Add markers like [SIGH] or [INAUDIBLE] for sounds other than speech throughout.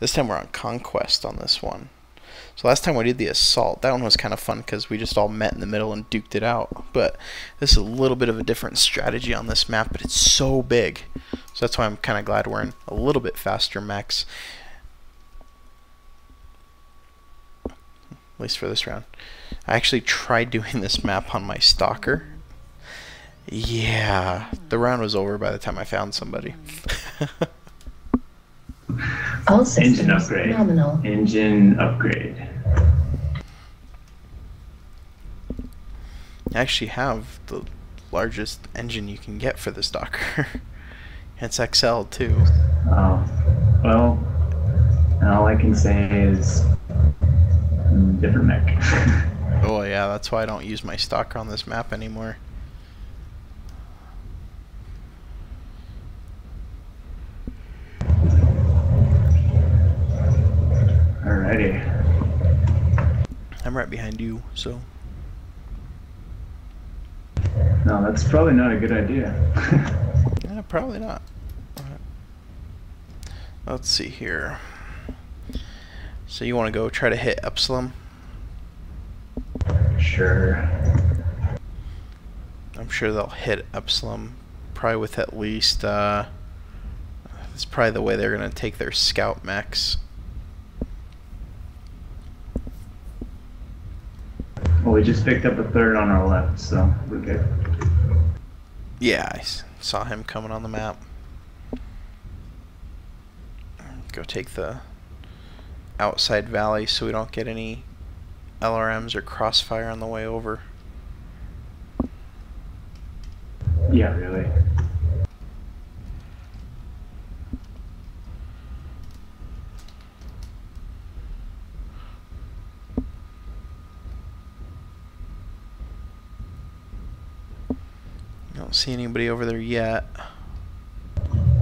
This time we're on Conquest on this one. So last time we did the Assault, that one was kind of fun because we just all met in the middle and duked it out. But this is a little bit of a different strategy on this map, but it's so big. So that's why I'm kind of glad we're in a little bit faster mechs. At least for this round. I actually tried doing this map on my Stalker. Yeah, the round was over by the time I found somebody. [LAUGHS] All systems Engine upgrade. nominal. Engine upgrade. I actually have the largest engine you can get for this Docker. [LAUGHS] it's XL too. Oh, well, all I can say is mm, different mech. [LAUGHS] Oh yeah, that's why I don't use my Stalker on this map anymore. Alrighty. I'm right behind you, so No, that's probably not a good idea. [LAUGHS] yeah, probably not. Let's see here. So you want to go try to hit Epsilon? sure. I'm sure they'll hit Epsilon probably with at least uh it's probably the way they're gonna take their scout mechs. Well, we just picked up a third on our left, so we're good. Yeah, I saw him coming on the map. Go take the outside valley so we don't get any LRMs or crossfire on the way over. Yeah, really. Don't see anybody over there yet.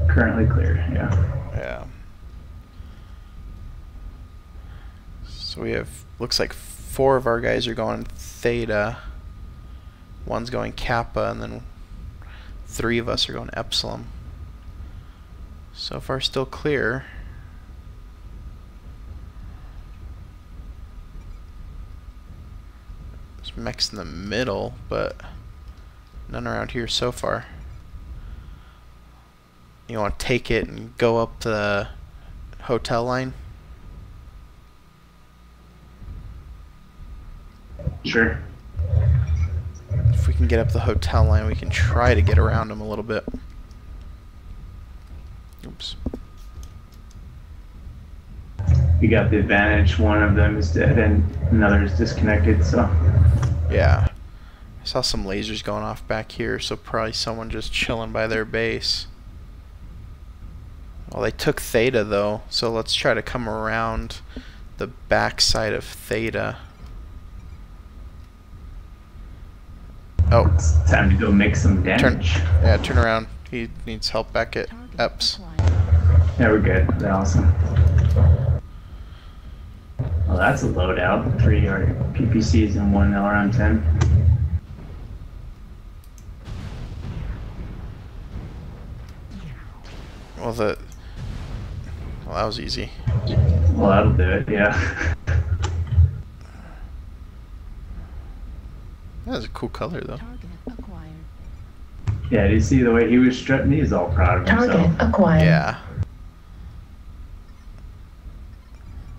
Currently cleared, yeah. Yeah. So we have looks like four of our guys are going theta. One's going kappa, and then three of us are going epsilon. So far, still clear. There's mechs in the middle, but none around here so far. You want to take it and go up the hotel line? Sure. If we can get up the hotel line, we can try to get around them a little bit. Oops. You got the advantage. One of them is dead and another is disconnected, so. Yeah. Saw some lasers going off back here, so probably someone just chilling by their base. Well, they took Theta, though, so let's try to come around the backside of Theta. Oh. It's time to go make some damage. Turn, yeah, turn around. He needs help back at Eps. Yeah, we're good. They're awesome. Well, that's a loadout. Three PPCs and one LRM-10. Well, the. Well, that was easy. Well, that'll do it, yeah. That was a cool color, though. Yeah, do you see the way he was strutting? He's all proud of Target himself. acquired. Yeah.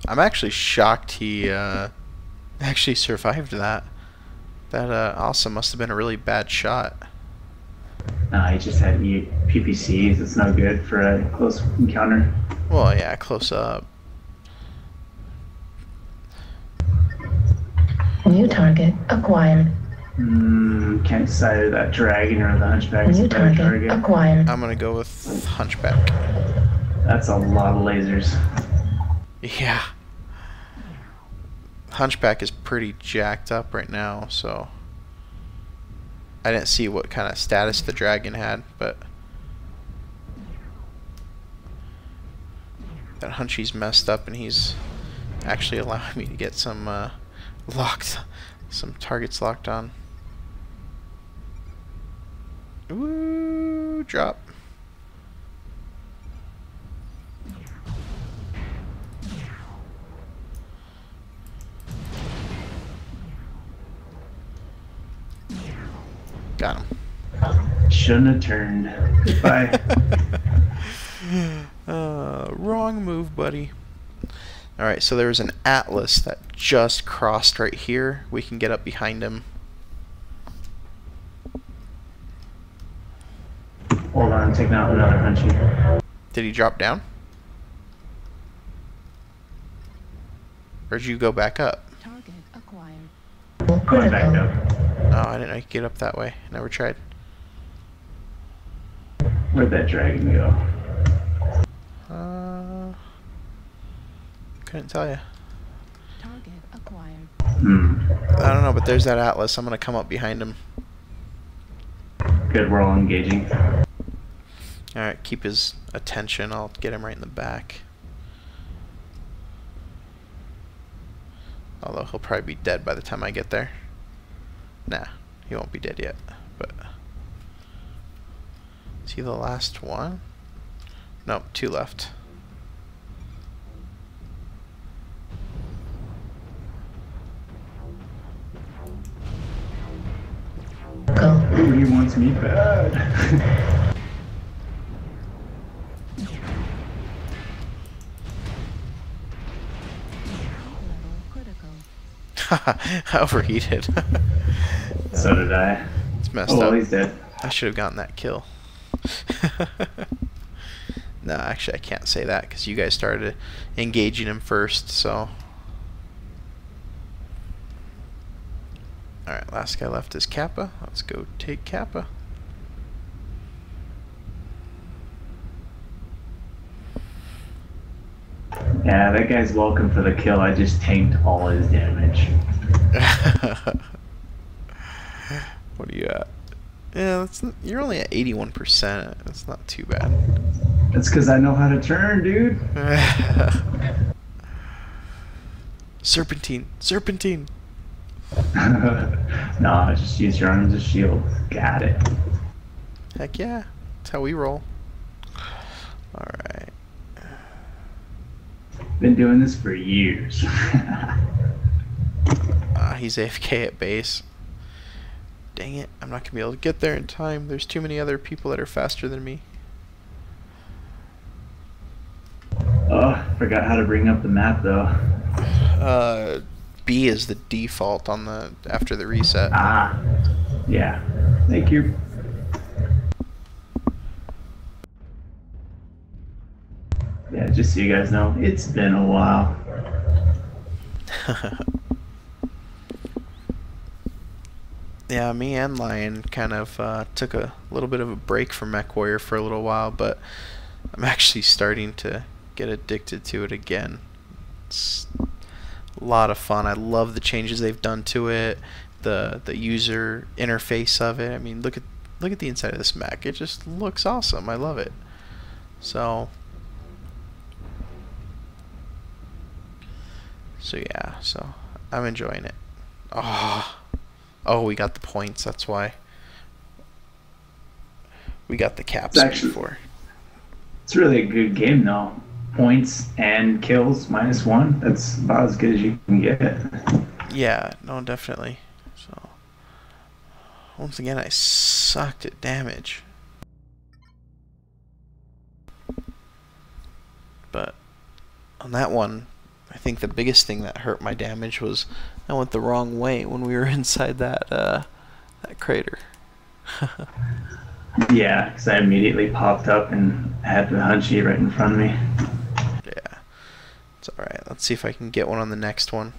I'm actually shocked he uh, [LAUGHS] actually survived that. That uh, also must have been a really bad shot. Nah, he just had E- PPCs. It's no good for a close encounter. Well, yeah, close up. New target acquired. Mm, can't decide if that dragon or the hunchback is a New better target target. acquired. I'm gonna go with Hunchback. That's a lot of lasers. Yeah. Hunchback is pretty jacked up right now, so I didn't see what kind of status the dragon had, but that Hunchy's messed up and he's actually [LAUGHS] allowing me to get some uh, locked, some targets locked on. Ooh, drop. Got him. Shouldn't have turned. Goodbye. [LAUGHS] uh, wrong move, buddy. Alright, so there's an Atlas that just crossed right here. We can get up behind him. Hold on, I'm taking out another hunchy. Did he drop down? Or did you go back up? Target acquired. Going back up. Oh, I didn't know you could get up that way. Never tried. Where'd that dragon go? Uh, couldn't tell you. Target acquired. Hmm. I don't know, but there's that Atlas. I'm gonna come up behind him. Good, we're all engaging. Alright, keep his attention. I'll get him right in the back. Although he'll probably be dead by the time I get there. Nah, he won't be dead yet. But is he the last one? Nope, two left. Go. Ooh, he wants me bad. Level critical. I overheated. [LAUGHS] so did I. it's messed Oh, up. he's dead. I should have gotten that kill. [LAUGHS] no, actually, I can't say that because you guys started engaging him first, so. Alright, last guy left is Kappa. Let's go take Kappa. Yeah, that guy's welcome for the kill. I just tanked all his damage. [LAUGHS] what are you at? Yeah, that's you're only at 81%. That's not too bad. That's because I know how to turn, dude. [LAUGHS] Serpentine! Serpentine! [LAUGHS] nah, just use your arms as a shield. Got it. Heck yeah. That's how we roll. Alright. Been doing this for years. [LAUGHS] Ah, he's AFK at base. Dang it, I'm not gonna be able to get there in time. There's too many other people that are faster than me. oh, forgot how to bring up the map though. Uh, B is the default on the after the reset. Ah, yeah. Thank you. Yeah, just so you guys know, it's been a while. [LAUGHS] yeah, me and Lion kind of uh, took a little bit of a break from MechWarrior for a little while, but I'm [LAUGHS] actually starting to get addicted to it again. It's a lot of fun. I love the changes they've done to it, the the user interface of it. I mean, look at look at the inside of this mech. It just looks awesome. I love it. So So yeah, so I'm enjoying it. Oh, oh, we got the points. That's why we got the caps It's actually- before. It's really a good game though. Points and kills minus one. That's about as good as you can get. Yeah, no, definitely. So once again, I sucked at damage. But on that one, I think the biggest thing that hurt my damage was I went the wrong way when we were [LAUGHS] inside that uh, that crater. [LAUGHS] Yeah, because I immediately popped up and had the hunchy right in front of me. Yeah. It's alright. Let's see if I can get one on the next one.